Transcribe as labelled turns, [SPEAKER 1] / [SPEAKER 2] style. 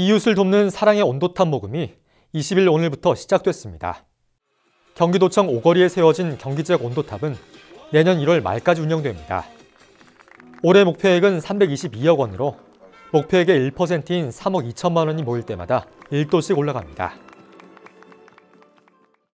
[SPEAKER 1] 이웃을 돕는 사랑의 온도탑 모금이 20일 오늘부터 시작됐습니다. 경기도청 오거리에 세워진 경기지역 온도탑은 내년 1월 말까지 운영됩니다. 올해 목표액은 322억 원으로 목표액의 1%인 3억 2천만 원이 모일 때마다 1도씩 올라갑니다.